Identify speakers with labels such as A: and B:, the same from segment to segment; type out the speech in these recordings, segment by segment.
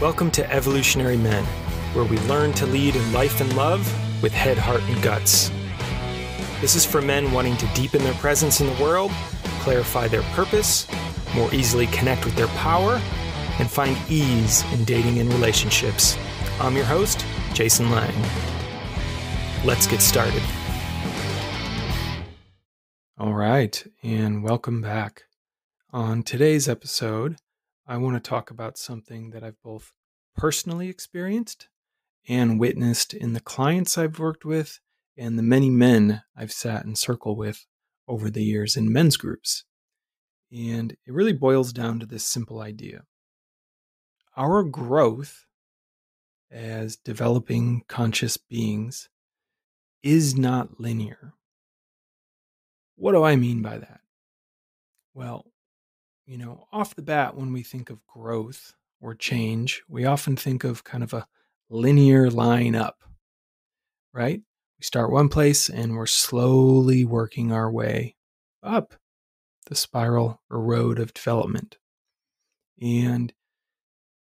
A: Welcome to Evolutionary Men, where we learn to lead in life and love with head, heart, and guts. This is for men wanting to deepen their presence in the world, clarify their purpose, more easily connect with their power, and find ease in dating and relationships. I'm your host, Jason Lang. Let's get started. All right, and welcome back. On today's episode, I want to talk about something that I've both personally experienced and witnessed in the clients I've worked with and the many men I've sat in circle with over the years in men's groups. And it really boils down to this simple idea our growth as developing conscious beings is not linear. What do I mean by that? Well, you know, off the bat, when we think of growth or change, we often think of kind of a linear line up, right? We start one place and we're slowly working our way up the spiral or road of development. And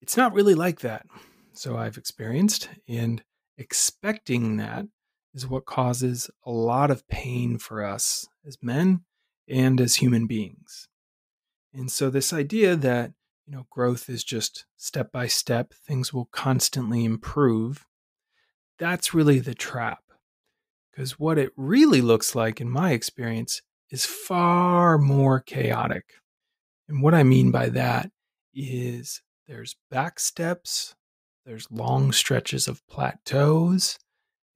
A: it's not really like that. So I've experienced, and expecting that is what causes a lot of pain for us as men and as human beings. And so this idea that, you know, growth is just step by step, things will constantly improve, that's really the trap. Because what it really looks like in my experience is far more chaotic. And what I mean by that is there's back steps, there's long stretches of plateaus,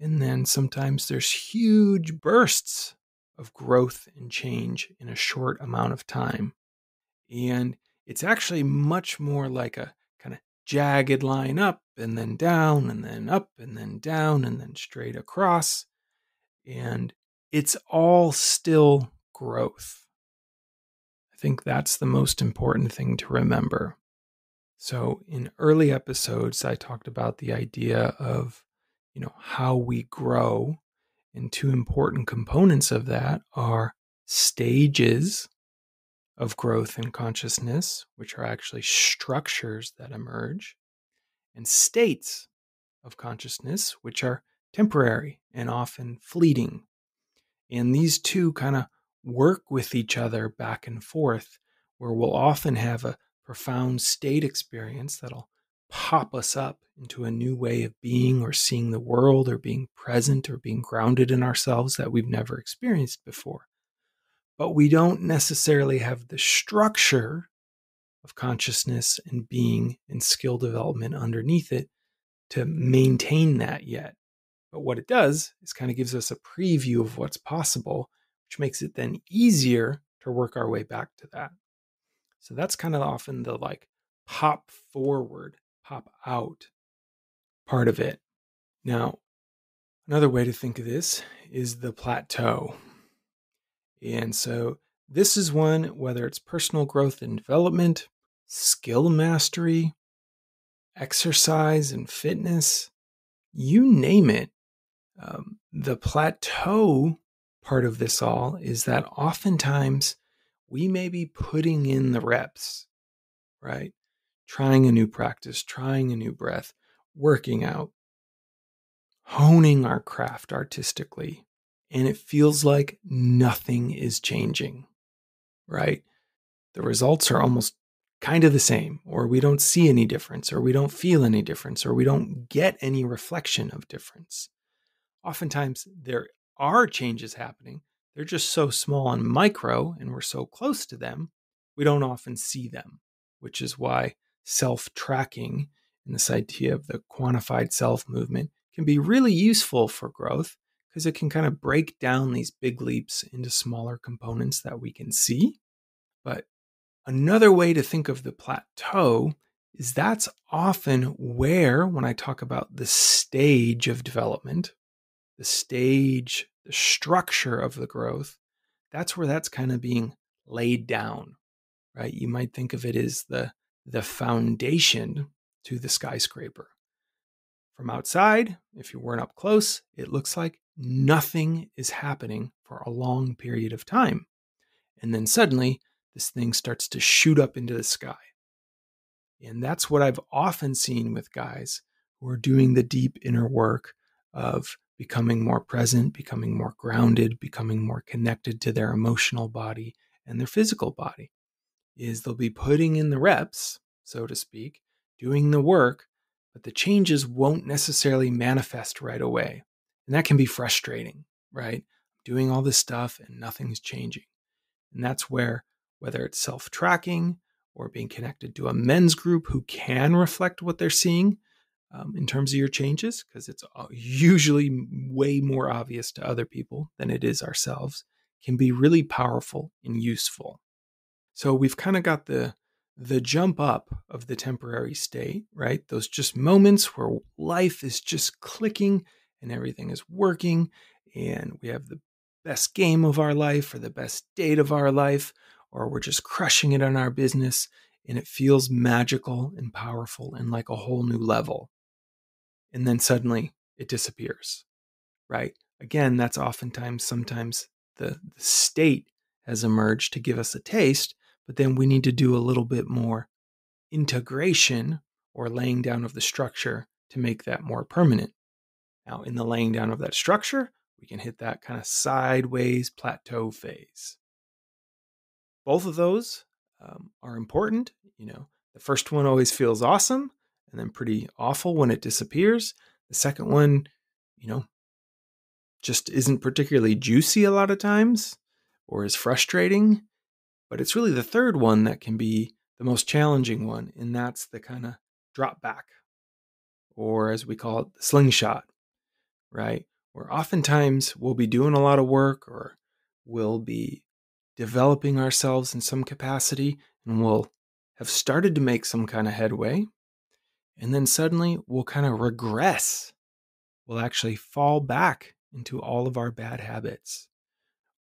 A: and then sometimes there's huge bursts of growth and change in a short amount of time. And it's actually much more like a kind of jagged line up and then down and then up and then down and then straight across. And it's all still growth. I think that's the most important thing to remember. So, in early episodes, I talked about the idea of, you know, how we grow. And two important components of that are stages of growth and consciousness, which are actually structures that emerge, and states of consciousness, which are temporary and often fleeting. And these two kind of work with each other back and forth, where we'll often have a profound state experience that'll pop us up into a new way of being or seeing the world or being present or being grounded in ourselves that we've never experienced before but we don't necessarily have the structure of consciousness and being and skill development underneath it to maintain that yet. But what it does is kind of gives us a preview of what's possible, which makes it then easier to work our way back to that. So that's kind of often the like pop forward, pop out part of it. Now, another way to think of this is the plateau. And so this is one, whether it's personal growth and development, skill mastery, exercise and fitness, you name it. Um, the plateau part of this all is that oftentimes we may be putting in the reps, right? Trying a new practice, trying a new breath, working out, honing our craft artistically, and it feels like nothing is changing, right? The results are almost kind of the same, or we don't see any difference, or we don't feel any difference, or we don't get any reflection of difference. Oftentimes, there are changes happening. They're just so small and micro, and we're so close to them, we don't often see them, which is why self tracking and this idea of the quantified self movement can be really useful for growth because it can kind of break down these big leaps into smaller components that we can see. But another way to think of the plateau is that's often where, when I talk about the stage of development, the stage, the structure of the growth, that's where that's kind of being laid down, right? You might think of it as the, the foundation to the skyscraper. From outside, if you weren't up close, it looks like nothing is happening for a long period of time. And then suddenly, this thing starts to shoot up into the sky. And that's what I've often seen with guys who are doing the deep inner work of becoming more present, becoming more grounded, becoming more connected to their emotional body and their physical body. Is they'll be putting in the reps, so to speak, doing the work, but the changes won't necessarily manifest right away. And that can be frustrating, right? Doing all this stuff and nothing's changing. And that's where, whether it's self tracking or being connected to a men's group who can reflect what they're seeing um, in terms of your changes, because it's uh, usually way more obvious to other people than it is ourselves, can be really powerful and useful. So we've kind of got the the jump up of the temporary state, right? Those just moments where life is just clicking and everything is working and we have the best game of our life or the best date of our life or we're just crushing it on our business and it feels magical and powerful and like a whole new level. And then suddenly it disappears, right? Again, that's oftentimes sometimes the, the state has emerged to give us a taste, but then we need to do a little bit more integration or laying down of the structure to make that more permanent. Now, in the laying down of that structure, we can hit that kind of sideways plateau phase. Both of those um, are important. You know, the first one always feels awesome and then pretty awful when it disappears. The second one, you know, just isn't particularly juicy a lot of times or is frustrating. But it's really the third one that can be the most challenging one, and that's the kind of drop back, or as we call it, the slingshot, right? Where oftentimes we'll be doing a lot of work or we'll be developing ourselves in some capacity and we'll have started to make some kind of headway. And then suddenly we'll kind of regress. We'll actually fall back into all of our bad habits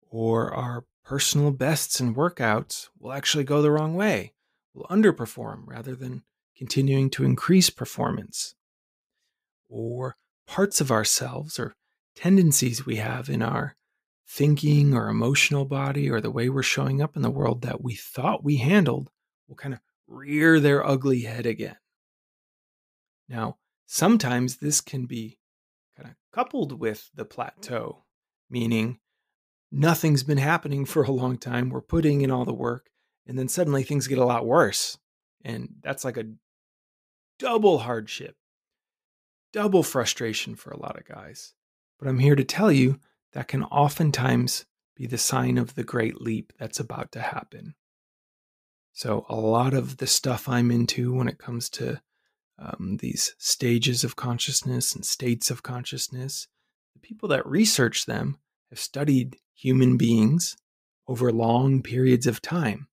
A: or our personal bests and workouts will actually go the wrong way. We'll underperform rather than continuing to increase performance. Or parts of ourselves or tendencies we have in our thinking or emotional body or the way we're showing up in the world that we thought we handled will kind of rear their ugly head again. Now, sometimes this can be kind of coupled with the plateau, meaning nothing's been happening for a long time. We're putting in all the work, and then suddenly things get a lot worse. And that's like a double hardship, double frustration for a lot of guys. But I'm here to tell you that can oftentimes be the sign of the great leap that's about to happen. So, a lot of the stuff I'm into when it comes to um, these stages of consciousness and states of consciousness, the people that research them have studied human beings over long periods of time.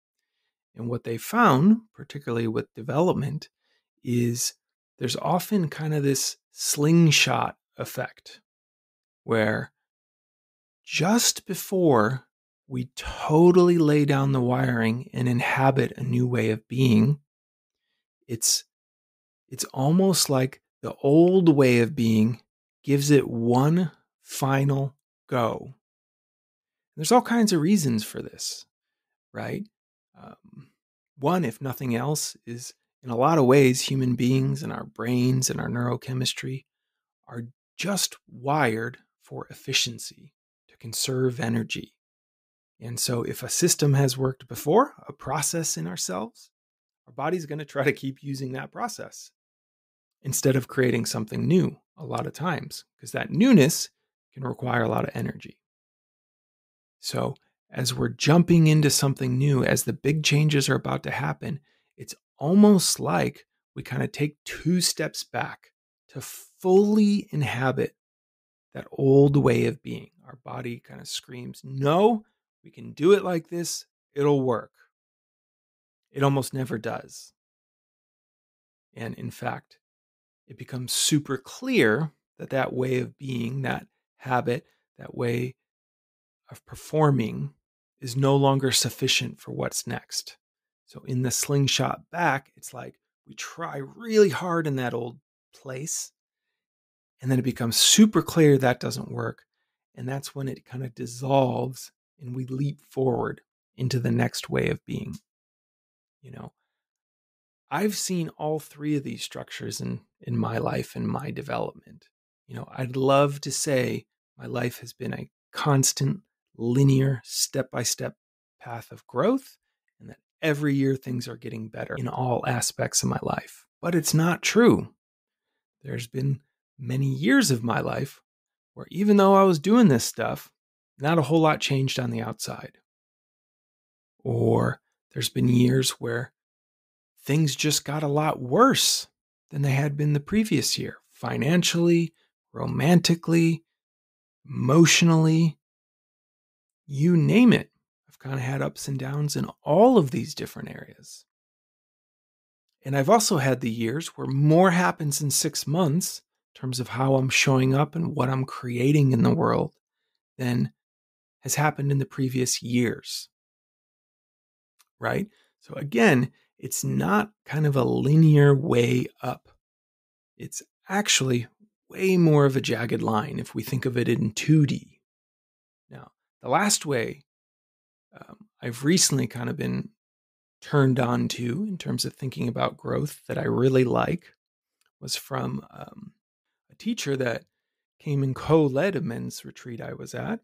A: And what they found, particularly with development, is there's often kind of this slingshot effect where just before we totally lay down the wiring and inhabit a new way of being, it's it's almost like the old way of being gives it one final go. There's all kinds of reasons for this, right? Um, one, if nothing else, is in a lot of ways, human beings and our brains and our neurochemistry are just wired for efficiency, to conserve energy. And so, if a system has worked before, a process in ourselves, our body's going to try to keep using that process instead of creating something new a lot of times, because that newness can require a lot of energy. So, as we're jumping into something new, as the big changes are about to happen, almost like we kind of take two steps back to fully inhabit that old way of being. Our body kind of screams, No, we can do it like this, it'll work. It almost never does. And in fact, it becomes super clear that that way of being, that habit, that way of performing is no longer sufficient for what's next. So in the slingshot back, it's like we try really hard in that old place, and then it becomes super clear that doesn't work. And that's when it kind of dissolves and we leap forward into the next way of being. You know, I've seen all three of these structures in, in my life and my development. You know, I'd love to say my life has been a constant, linear, step by step path of growth, every year things are getting better in all aspects of my life. But it's not true. There's been many years of my life where even though I was doing this stuff, not a whole lot changed on the outside. Or there's been years where things just got a lot worse than they had been the previous year, financially, romantically, emotionally, you name it. I've kind of had ups and downs in all of these different areas. And I've also had the years where more happens in six months in terms of how I'm showing up and what I'm creating in the world than has happened in the previous years. Right? So again, it's not kind of a linear way up. It's actually way more of a jagged line if we think of it in 2D. Now, the last way um, I've recently kind of been turned on to in terms of thinking about growth that I really like was from um, a teacher that came and co led a men's retreat I was at.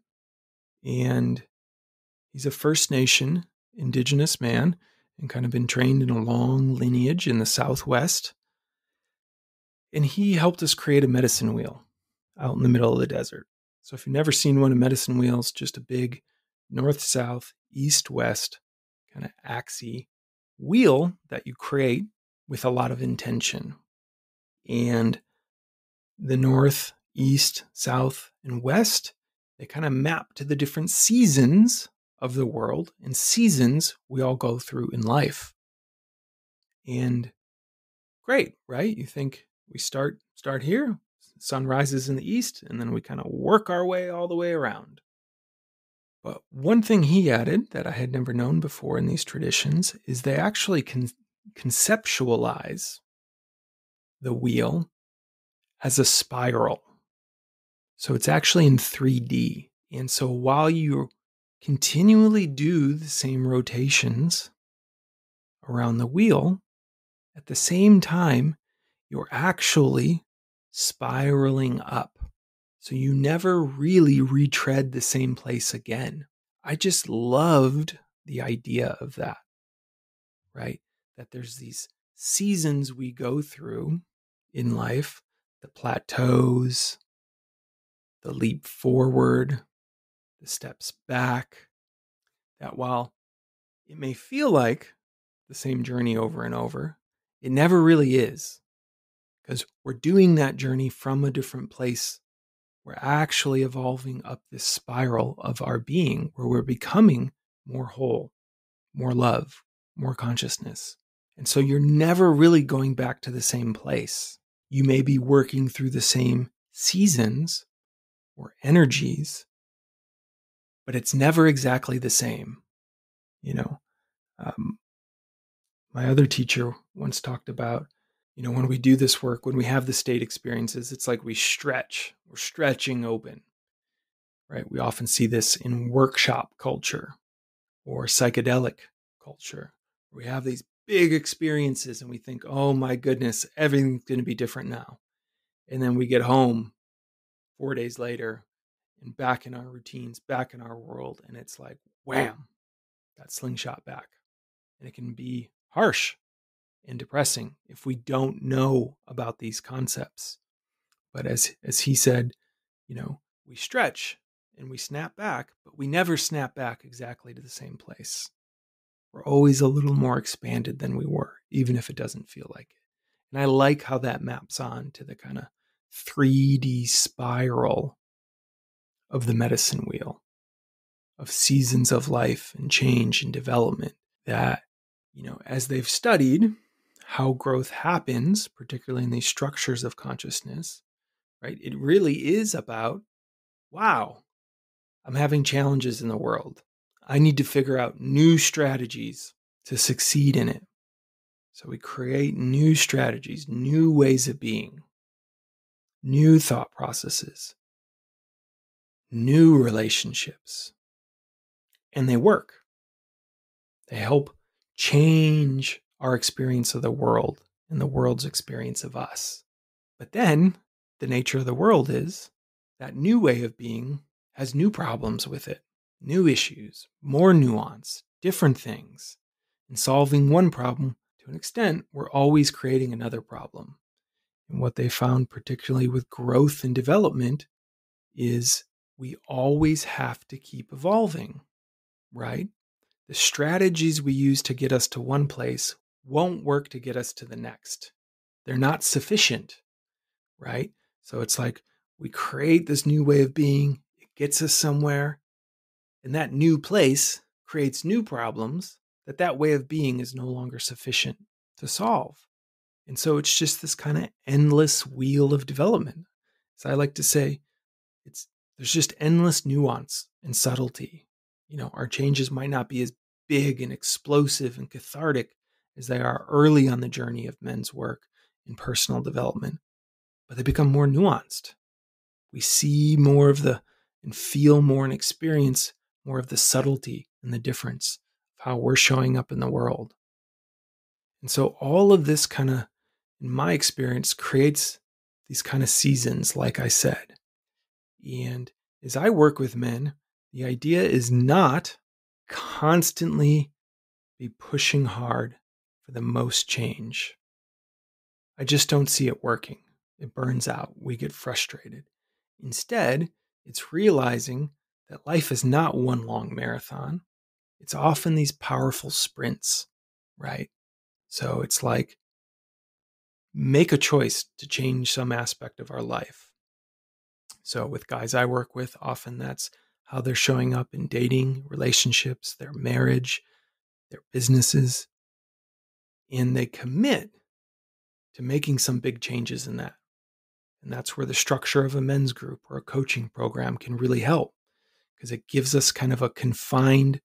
A: And he's a First Nation indigenous man and kind of been trained in a long lineage in the Southwest. And he helped us create a medicine wheel out in the middle of the desert. So if you've never seen one of medicine wheels, just a big north south, east west kind of axis wheel that you create with a lot of intention. And the north, east, south, and west, they kind of map to the different seasons of the world and seasons we all go through in life. And great, right? You think we start start here, sun rises in the east, and then we kind of work our way all the way around. But one thing he added that I had never known before in these traditions is they actually can conceptualize the wheel as a spiral. So it's actually in 3D. And so while you continually do the same rotations around the wheel, at the same time, you're actually spiraling up. So you never really retread the same place again. I just loved the idea of that, right? That there's these seasons we go through in life, the plateaus, the leap forward, the steps back, that while it may feel like the same journey over and over, it never really is because we're doing that journey from a different place we're actually evolving up this spiral of our being where we're becoming more whole, more love, more consciousness. And so you're never really going back to the same place. You may be working through the same seasons or energies, but it's never exactly the same. You know, um, my other teacher once talked about you know, when we do this work, when we have the state experiences, it's like we stretch, we're stretching open, right? We often see this in workshop culture or psychedelic culture. We have these big experiences and we think, oh my goodness, everything's going to be different now. And then we get home four days later and back in our routines, back in our world. And it's like, wham, that slingshot back. And it can be harsh and depressing if we don't know about these concepts. But as as he said, you know, we stretch and we snap back, but we never snap back exactly to the same place. We're always a little more expanded than we were, even if it doesn't feel like it. And I like how that maps on to the kind of 3D spiral of the medicine wheel of seasons of life and change and development that, you know, as they've studied, how growth happens, particularly in these structures of consciousness, right? It really is about, wow, I'm having challenges in the world. I need to figure out new strategies to succeed in it. So we create new strategies, new ways of being, new thought processes, new relationships. And they work. They help change our experience of the world and the world's experience of us. But then the nature of the world is that new way of being has new problems with it, new issues, more nuance, different things. And solving one problem, to an extent, we're always creating another problem. And what they found, particularly with growth and development, is we always have to keep evolving, right? The strategies we use to get us to one place won't work to get us to the next. They're not sufficient, right? So it's like we create this new way of being, it gets us somewhere, and that new place creates new problems that that way of being is no longer sufficient to solve. And so it's just this kind of endless wheel of development. As I like to say, it's there's just endless nuance and subtlety. You know, our changes might not be as big and explosive and cathartic as they are early on the journey of men's work in personal development, but they become more nuanced. We see more of the and feel more and experience more of the subtlety and the difference of how we're showing up in the world. And so all of this kind of, in my experience, creates these kind of seasons, like I said. And as I work with men, the idea is not constantly be pushing hard for the most change. I just don't see it working. It burns out. We get frustrated. Instead, it's realizing that life is not one long marathon. It's often these powerful sprints, right? So it's like make a choice to change some aspect of our life. So, with guys I work with, often that's how they're showing up in dating, relationships, their marriage, their businesses. And they commit to making some big changes in that. And that's where the structure of a men's group or a coaching program can really help because it gives us kind of a confined,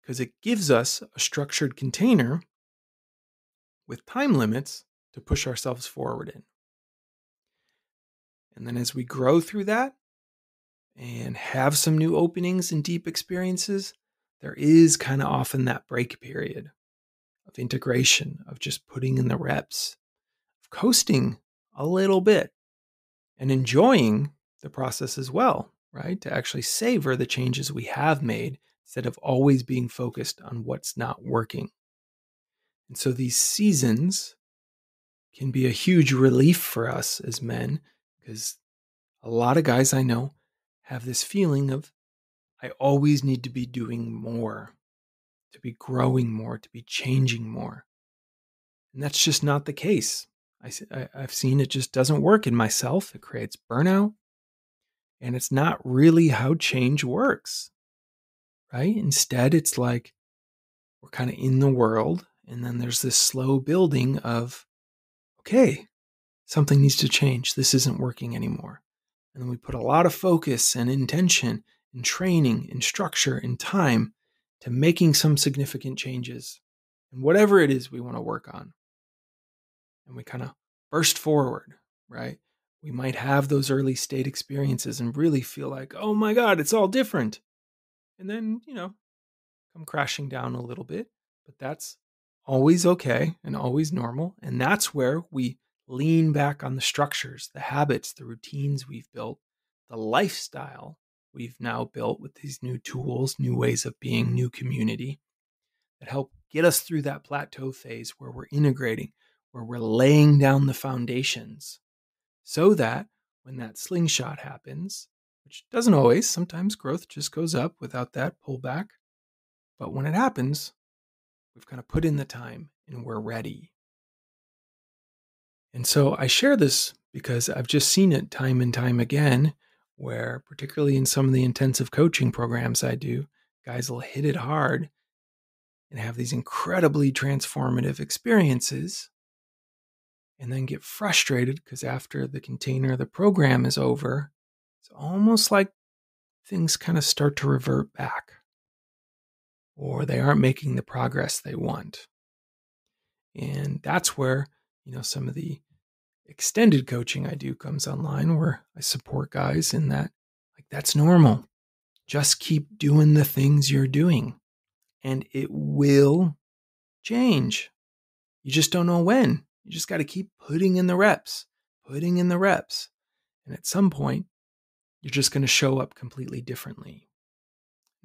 A: because it gives us a structured container with time limits to push ourselves forward in. And then as we grow through that and have some new openings and deep experiences, there is kind of often that break period of integration, of just putting in the reps, of coasting a little bit and enjoying the process as well, right? To actually savor the changes we have made instead of always being focused on what's not working. And so these seasons can be a huge relief for us as men because a lot of guys I know have this feeling of, I always need to be doing more, to be growing more, to be changing more. And that's just not the case. I, have seen it just doesn't work in myself. It creates burnout. And it's not really how change works, right? Instead, it's like we're kind of in the world, and then there's this slow building of, okay, something needs to change. This isn't working anymore. And then we put a lot of focus and intention and training and structure and time to making some significant changes and whatever it is we want to work on. And we kind of burst forward, right? We might have those early state experiences and really feel like, oh my God, it's all different. And then, you know, come crashing down a little bit. But that's always okay and always normal. And that's where we lean back on the structures, the habits, the routines we've built, the lifestyle we've now built with these new tools, new ways of being, new community that help get us through that plateau phase where we're integrating, where we're laying down the foundations so that when that slingshot happens, which doesn't always, sometimes growth just goes up without that pullback. But when it happens, we've kind of put in the time and we're ready. And so I share this because I've just seen it time and time again, where, particularly in some of the intensive coaching programs I do, guys will hit it hard and have these incredibly transformative experiences and then get frustrated because after the container of the program is over, it's almost like things kind of start to revert back or they aren't making the progress they want. And that's where you know, some of the extended coaching I do comes online where I support guys in that, like, that's normal. Just keep doing the things you're doing and it will change. You just don't know when. You just got to keep putting in the reps, putting in the reps. And at some point, you're just going to show up completely differently.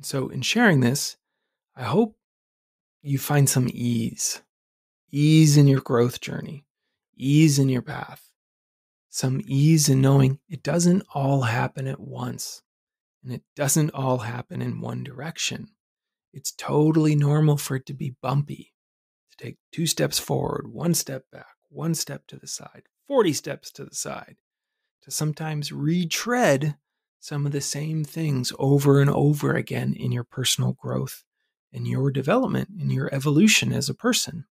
A: So, in sharing this, I hope you find some ease, ease in your growth journey, ease in your path, some ease in knowing it doesn't all happen at once and it doesn't all happen in one direction. It's totally normal for it to be bumpy, to take two steps forward, one step back, one step to the side, 40 steps to the side, to sometimes retread some of the same things over and over again in your personal growth in your development in your evolution as a person.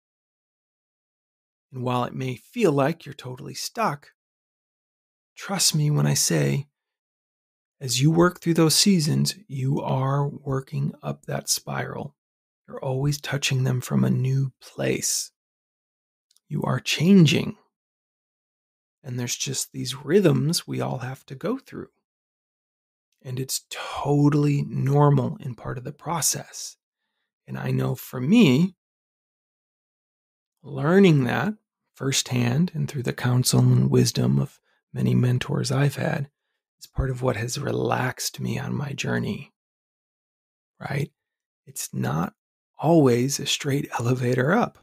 A: And while it may feel like you're totally stuck, trust me when I say as you work through those seasons, you are working up that spiral. You're always touching them from a new place. You are changing. And there's just these rhythms we all have to go through. And it's totally normal and part of the process. And I know for me, learning that firsthand and through the counsel and wisdom of many mentors I've had, is part of what has relaxed me on my journey, right? It's not always a straight elevator up.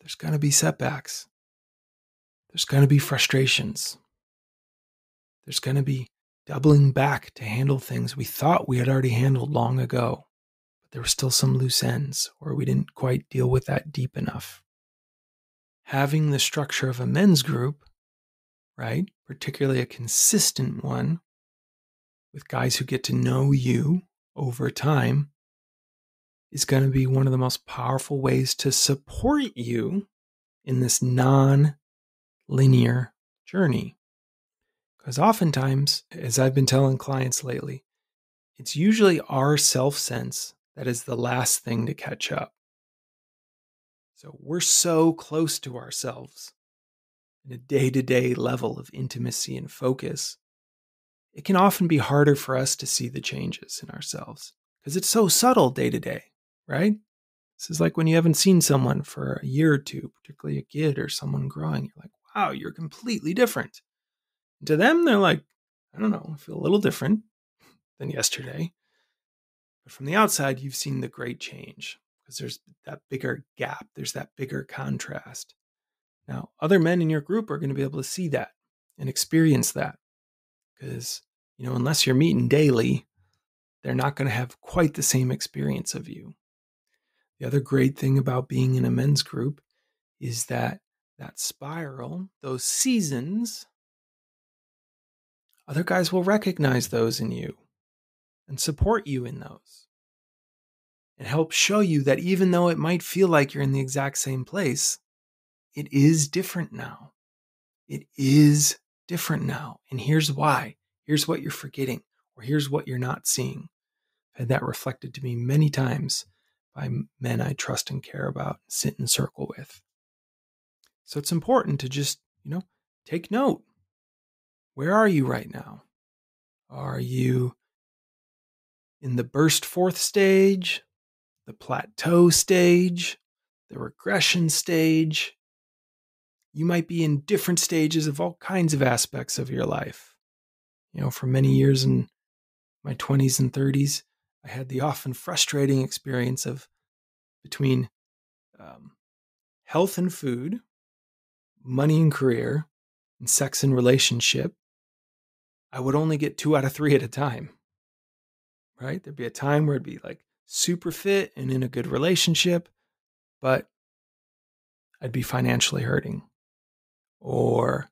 A: There's going to be setbacks. There's going to be frustrations. There's going to be doubling back to handle things we thought we had already handled long ago, there were still some loose ends or we didn't quite deal with that deep enough. Having the structure of a men's group right? Particularly a consistent one with guys who get to know you over time is going to be one of the most powerful ways to support you in this non linear journey. Because oftentimes, as I've been telling clients lately, it's usually our self sense that is the last thing to catch up. So we're so close to ourselves in a day to day level of intimacy and focus, it can often be harder for us to see the changes in ourselves because it's so subtle day to day, right? This is like when you haven't seen someone for a year or two, particularly a kid or someone growing. You're like, wow, you're completely different. And to them, they're like, I don't know, I feel a little different than yesterday. But from the outside, you've seen the great change because there's that bigger gap, there's that bigger contrast. Now, other men in your group are going to be able to see that and experience that because, you know, unless you're meeting daily, they're not going to have quite the same experience of you. The other great thing about being in a men's group is that that spiral, those seasons, other guys will recognize those in you and support you in those and help show you that even though it might feel like you're in the exact same place, it is different now. It is different now. And here's why. Here's what you're forgetting, or here's what you're not seeing. I've had that reflected to me many times by men I trust and care about, sit in circle with. So it's important to just, you know, take note. Where are you right now? Are you in the burst forth stage, the plateau stage, the regression stage? you might be in different stages of all kinds of aspects of your life. You know, for many years in my 20s and 30s, I had the often frustrating experience of between um, health and food, money and career, and sex and relationship. I would only get two out of three at a time. Right? There'd be a time where it'd be like super fit and in a good relationship, but I'd be financially hurting or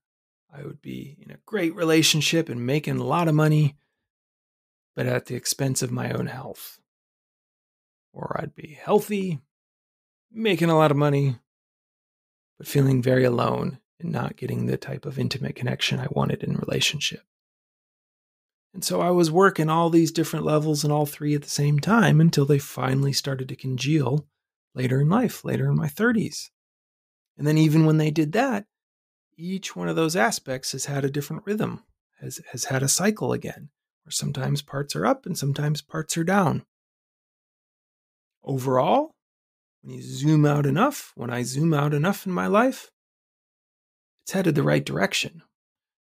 A: I would be in a great relationship and making a lot of money, but at the expense of my own health. Or I'd be healthy, making a lot of money, but feeling very alone and not getting the type of intimate connection I wanted in relationship. And so I was working all these different levels and all three at the same time until they finally started to congeal later in life, later in my 30s. And then even when they did that, each one of those aspects has had a different rhythm, has, has had a cycle again, where sometimes parts are up and sometimes parts are down. Overall, when you zoom out enough, when I zoom out enough in my life, it's headed the right direction,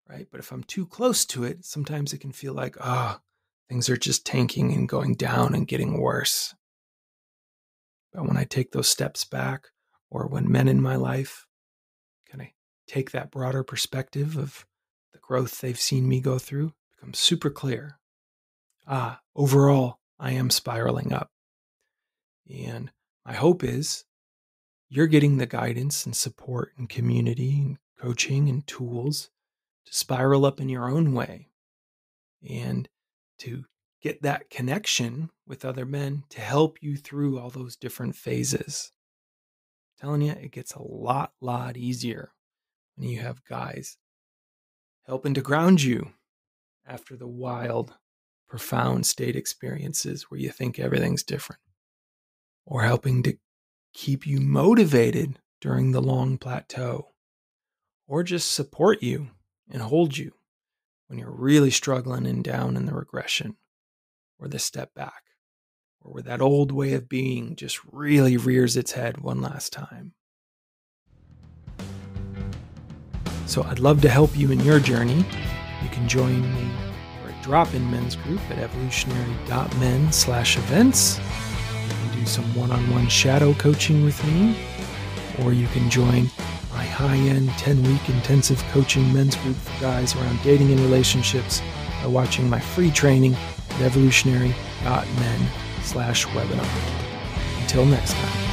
A: right? But if I'm too close to it, sometimes it can feel like, ah, oh, things are just tanking and going down and getting worse. But when I take those steps back, or when men in my life kind of take that broader perspective of the growth they've seen me go through, it becomes super clear. Ah, overall, I am spiraling up. And my hope is you're getting the guidance and support and community and coaching and tools to spiral up in your own way and to get that connection with other men to help you through all those different phases. I'm telling you, it gets a lot, lot easier when you have guys helping to ground you after the wild, profound state experiences where you think everything's different, or helping to keep you motivated during the long plateau, or just support you and hold you when you're really struggling and down in the regression or the step back, or where that old way of being just really rears its head one last time. So I'd love to help you in your journey. You can join me for a drop-in men's group at evolutionary.men slash events. You can do some one-on-one shadow coaching with me, or you can join my high-end 10-week intensive coaching men's group for guys around dating and relationships by watching my free training at evolutionary.men slash webinar. Until next time.